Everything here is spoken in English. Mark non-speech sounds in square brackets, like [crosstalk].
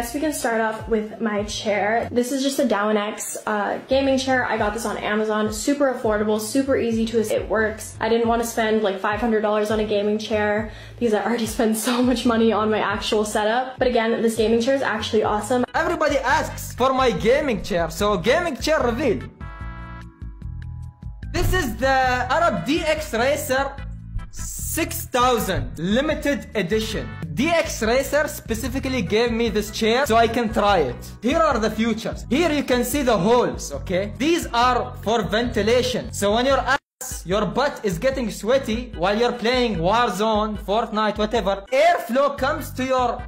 Next we can start off with my chair. This is just a Dowinx uh, gaming chair. I got this on Amazon. Super affordable, super easy to use. it works. I didn't want to spend like $500 on a gaming chair because I already [laughs] spent so much money on my actual setup. But again, this gaming chair is actually awesome. Everybody asks for my gaming chair, so gaming chair reveal. This is the Arab DX Racer 6000 limited edition. DX Racer specifically gave me this chair so I can try it. Here are the features. Here you can see the holes, okay? These are for ventilation. So when your ass, your butt is getting sweaty while you're playing Warzone, Fortnite, whatever, airflow comes to your